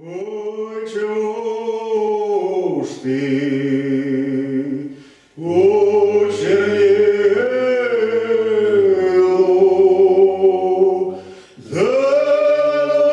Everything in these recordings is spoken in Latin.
Oice osti, o cernielo, zelo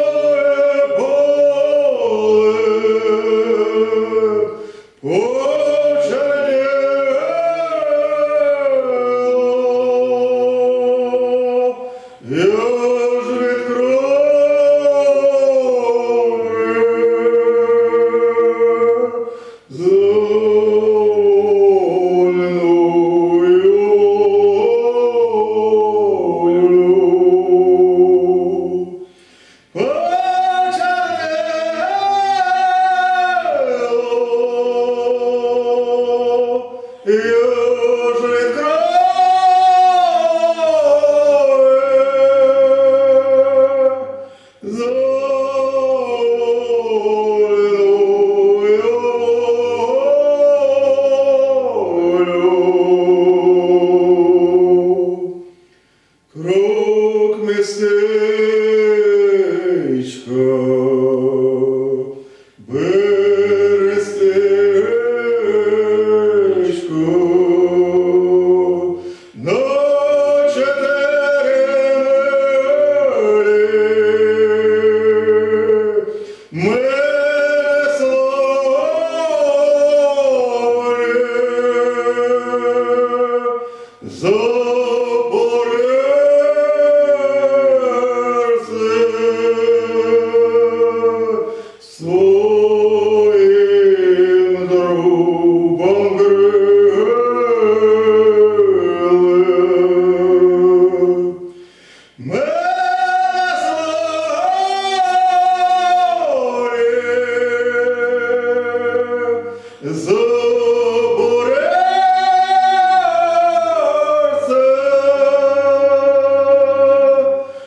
Zuburesa,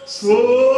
so.